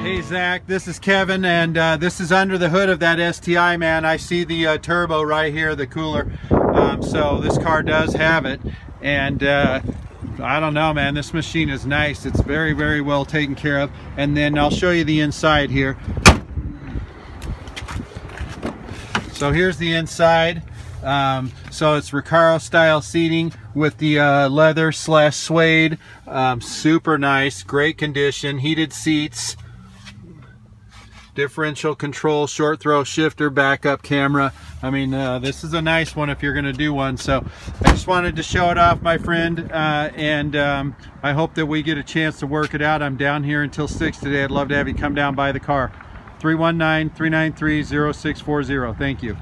Hey Zach, this is Kevin and uh, this is under the hood of that STI man. I see the uh, turbo right here, the cooler. Um, so this car does have it and uh, I don't know man, this machine is nice. It's very, very well taken care of. And then I'll show you the inside here. So here's the inside. Um, so it's Recaro style seating with the uh, leather slash suede. Um, super nice, great condition, heated seats, differential control, short throw shifter, backup camera. I mean, uh, this is a nice one if you're going to do one. So I just wanted to show it off, my friend, uh, and um, I hope that we get a chance to work it out. I'm down here until 6 today. I'd love to have you come down by the car. 319-393-0640. Thank you.